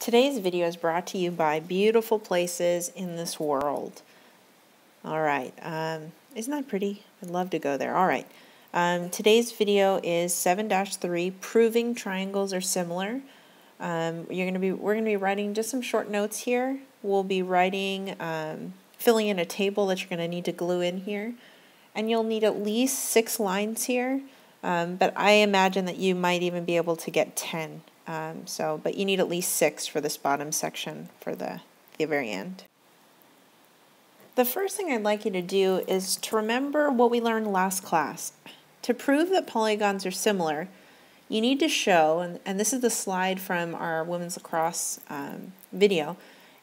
Today's video is brought to you by Beautiful Places in This World. All right, um, isn't that pretty? I'd love to go there. All right, um, today's video is 7-3, Proving Triangles Are Similar. Um, you're gonna be, we're going to be writing just some short notes here. We'll be writing, um, filling in a table that you're going to need to glue in here. And you'll need at least six lines here, um, but I imagine that you might even be able to get 10 um, so, but you need at least six for this bottom section for the, the very end. The first thing I'd like you to do is to remember what we learned last class. To prove that polygons are similar, you need to show, and, and this is the slide from our women's lacrosse um, video,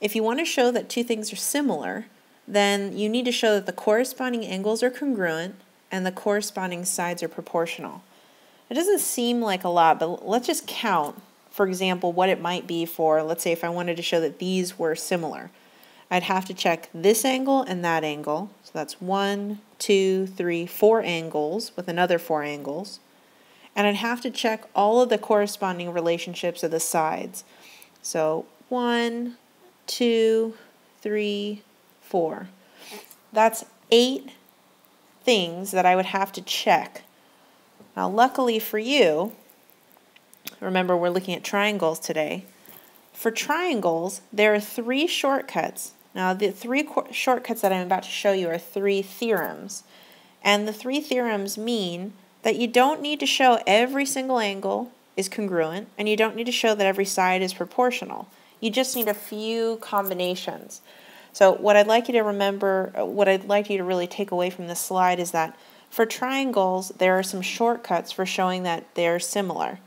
if you want to show that two things are similar, then you need to show that the corresponding angles are congruent and the corresponding sides are proportional. It doesn't seem like a lot, but let's just count for example, what it might be for, let's say if I wanted to show that these were similar. I'd have to check this angle and that angle. So that's one, two, three, four angles with another four angles. And I'd have to check all of the corresponding relationships of the sides. So one, two, three, four. That's eight things that I would have to check. Now, luckily for you, Remember, we're looking at triangles today. For triangles, there are three shortcuts. Now, the three shortcuts that I'm about to show you are three theorems. And the three theorems mean that you don't need to show every single angle is congruent, and you don't need to show that every side is proportional. You just need a few combinations. So what I'd like you to remember, uh, what I'd like you to really take away from this slide is that for triangles, there are some shortcuts for showing that they're similar.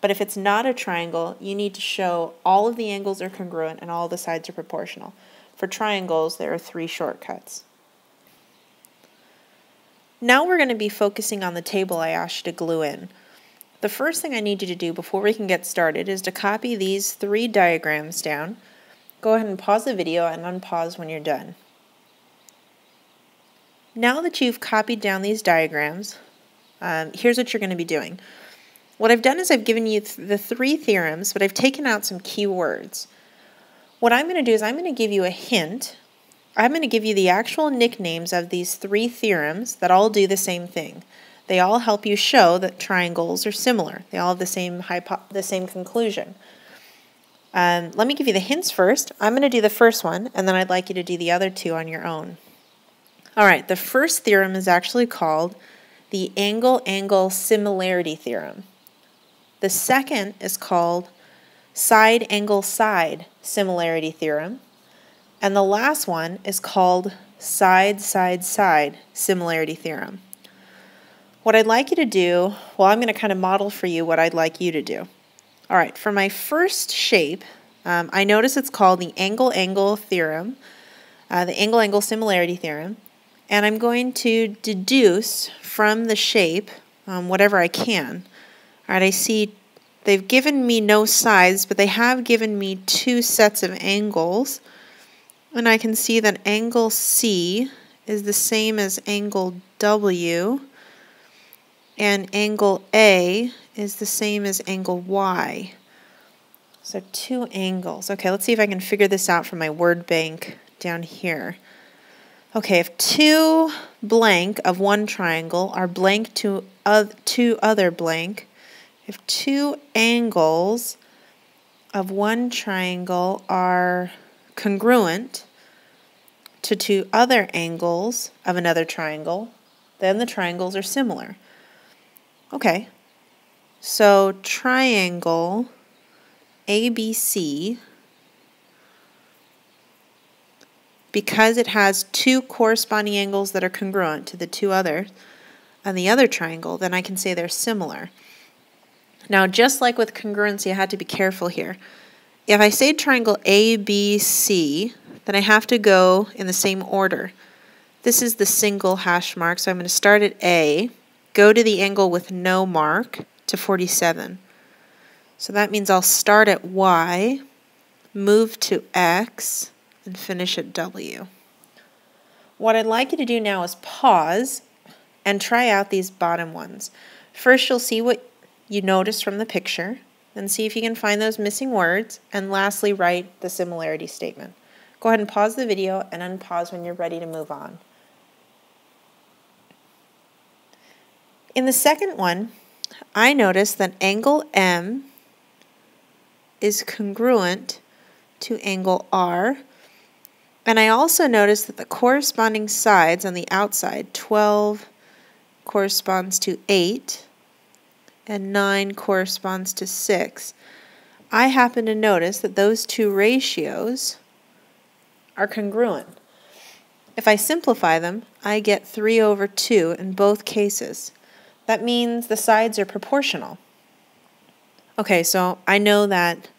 But if it's not a triangle, you need to show all of the angles are congruent and all the sides are proportional. For triangles, there are three shortcuts. Now we're going to be focusing on the table I asked you to glue in. The first thing I need you to do before we can get started is to copy these three diagrams down. Go ahead and pause the video and unpause when you're done. Now that you've copied down these diagrams, um, here's what you're going to be doing. What I've done is I've given you th the three theorems, but I've taken out some keywords. What I'm going to do is I'm going to give you a hint. I'm going to give you the actual nicknames of these three theorems that all do the same thing. They all help you show that triangles are similar. They all have the same the same conclusion. Um, let me give you the hints first. I'm going to do the first one, and then I'd like you to do the other two on your own. All right, the first theorem is actually called the angle-angle similarity theorem. The second is called side angle side similarity theorem. And the last one is called side side side similarity theorem. What I'd like you to do, well, I'm going to kind of model for you what I'd like you to do. All right, for my first shape, um, I notice it's called the angle-angle theorem, uh, the angle-angle similarity theorem, and I'm going to deduce from the shape um, whatever I can. All right, I see they've given me no sides, but they have given me two sets of angles. And I can see that angle C is the same as angle W, and angle A is the same as angle Y. So two angles. Okay, let's see if I can figure this out from my word bank down here. Okay, if two blank of one triangle are blank to uh, two other blank, if two angles of one triangle are congruent to two other angles of another triangle, then the triangles are similar. Okay, so triangle ABC, because it has two corresponding angles that are congruent to the two other, on the other triangle, then I can say they're similar. Now, just like with congruency, I had to be careful here. If I say triangle ABC, then I have to go in the same order. This is the single hash mark, so I'm going to start at A, go to the angle with no mark to 47. So that means I'll start at Y, move to X, and finish at W. What I'd like you to do now is pause and try out these bottom ones. First, you'll see what you notice from the picture. and see if you can find those missing words. And lastly, write the similarity statement. Go ahead and pause the video and unpause when you're ready to move on. In the second one, I noticed that angle M is congruent to angle R. And I also noticed that the corresponding sides on the outside, 12 corresponds to 8, and 9 corresponds to 6. I happen to notice that those two ratios are congruent. If I simplify them, I get 3 over 2 in both cases. That means the sides are proportional. Okay, so I know that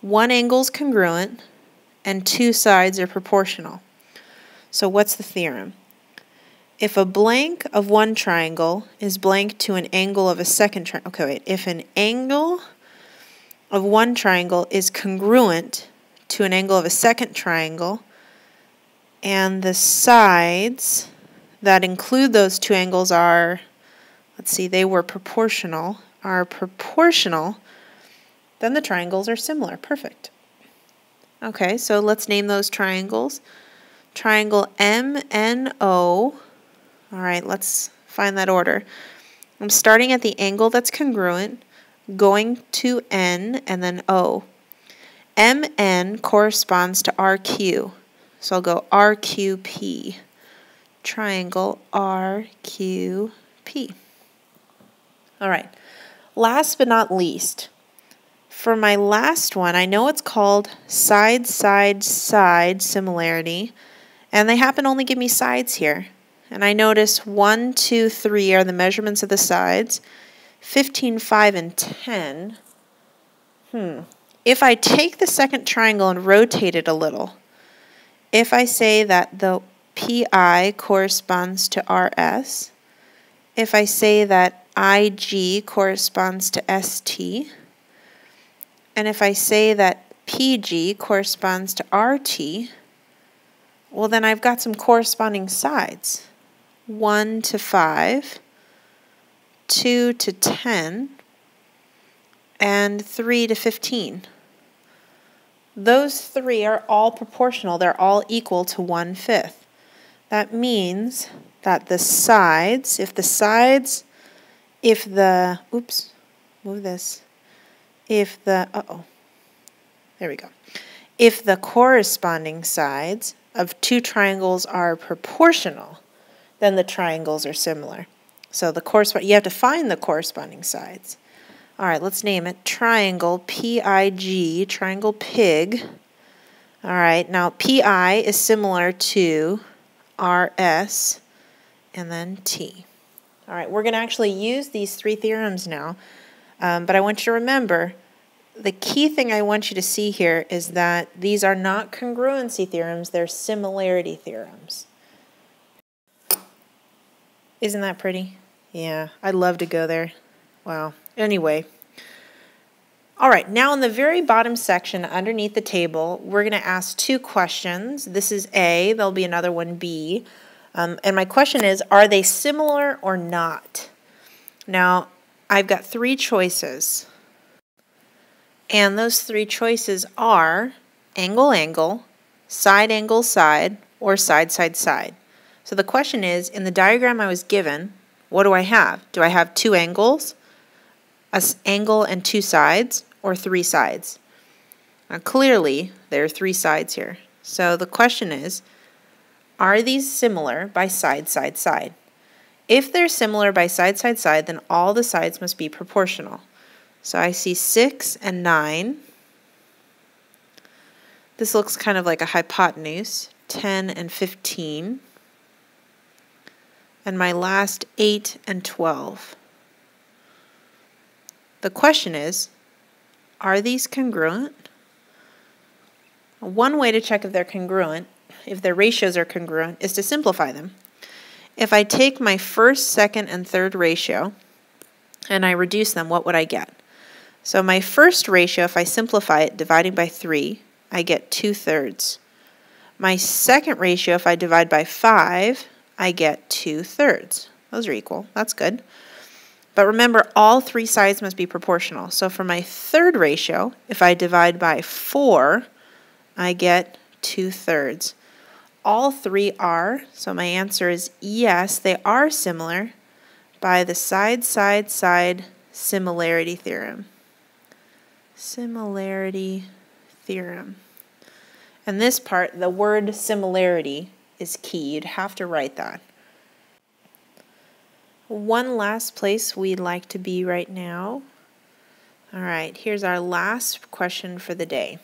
one angle is congruent and two sides are proportional. So what's the theorem? If a blank of one triangle is blank to an angle of a second triangle, okay, wait, if an angle of one triangle is congruent to an angle of a second triangle, and the sides that include those two angles are, let's see, they were proportional, are proportional, then the triangles are similar. Perfect. Okay, so let's name those triangles. Triangle MNO. All right, let's find that order. I'm starting at the angle that's congruent, going to N, and then O. MN corresponds to RQ. So I'll go RQP. Triangle RQP. All right. Last but not least, for my last one, I know it's called side, side, side similarity, and they happen to only give me sides here. And I notice 1, 2, 3 are the measurements of the sides, 15, 5, and 10. Hmm. If I take the second triangle and rotate it a little, if I say that the PI corresponds to RS, if I say that IG corresponds to ST, and if I say that PG corresponds to RT, well then I've got some corresponding sides. 1 to 5, 2 to 10, and 3 to 15. Those three are all proportional. They're all equal to 1 fifth. That means that the sides, if the sides, if the, oops, move this, if the, uh-oh, there we go. If the corresponding sides of two triangles are proportional, then the triangles are similar. So the correspond you have to find the corresponding sides. All right, let's name it triangle PIG, triangle pig. All right, now PI is similar to RS and then T. All right, we're going to actually use these three theorems now um, but I want you to remember the key thing I want you to see here is that these are not congruency theorems, they're similarity theorems. Isn't that pretty? Yeah, I'd love to go there. Wow. Anyway. All right, now in the very bottom section underneath the table, we're going to ask two questions. This is A, there'll be another one B. Um, and my question is, are they similar or not? Now, I've got three choices. And those three choices are angle, angle, side, angle, side, or side, side, side. So the question is, in the diagram I was given, what do I have? Do I have two angles, an angle and two sides, or three sides? Now clearly, there are three sides here. So the question is, are these similar by side, side, side? If they're similar by side, side, side, then all the sides must be proportional. So I see 6 and 9. This looks kind of like a hypotenuse, 10 and 15. And my last 8 and 12. The question is, are these congruent? One way to check if they're congruent, if their ratios are congruent, is to simplify them. If I take my first, second, and third ratio and I reduce them, what would I get? So my first ratio, if I simplify it, dividing by 3, I get 2 thirds. My second ratio, if I divide by 5, I get 2 thirds. Those are equal. That's good. But remember, all three sides must be proportional. So for my third ratio, if I divide by 4, I get 2 thirds. All three are, so my answer is yes, they are similar by the side-side-side similarity theorem. Similarity theorem. And this part, the word similarity is key. You'd have to write that. One last place we'd like to be right now. All right, here's our last question for the day.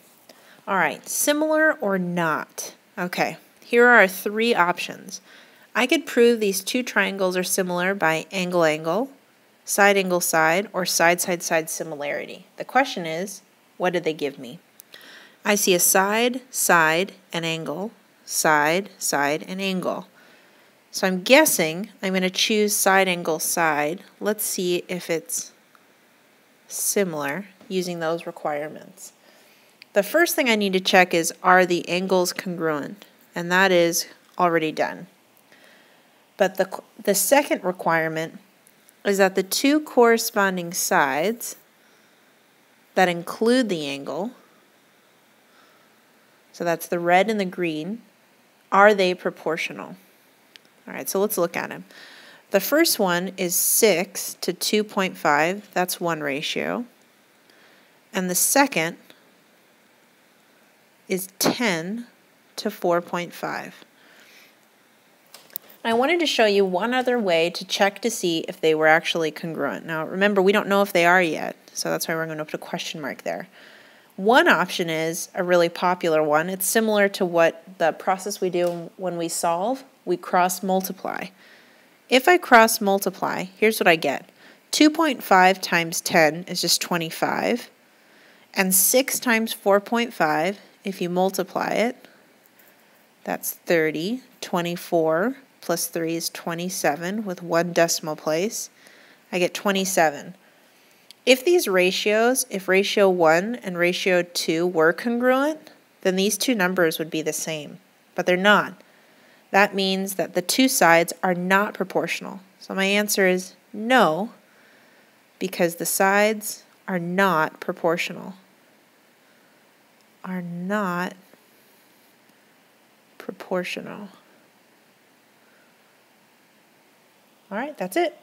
All right, similar or not? Okay, here are our three options. I could prove these two triangles are similar by angle-angle, side-angle-side, or side-side-side similarity. The question is, what did they give me? I see a side, side, and angle, side, side, and angle. So I'm guessing I'm going to choose side angle side. Let's see if it's similar using those requirements. The first thing I need to check is are the angles congruent? And that is already done. But the, the second requirement is that the two corresponding sides that include the angle, so that's the red and the green, are they proportional? All right, so let's look at them. The first one is 6 to 2.5. That's one ratio. And the second is 10 to 4.5. I wanted to show you one other way to check to see if they were actually congruent. Now remember, we don't know if they are yet, so that's why we're going to put a question mark there. One option is a really popular one. It's similar to what the process we do when we solve. We cross multiply. If I cross multiply, here's what I get. 2.5 times 10 is just 25. And 6 times 4.5, if you multiply it, that's 30. 24 plus 3 is 27 with one decimal place. I get 27. If these ratios, if ratio 1 and ratio 2 were congruent, then these two numbers would be the same, but they're not. That means that the two sides are not proportional. So my answer is no, because the sides are not proportional. Are not proportional. All right, that's it.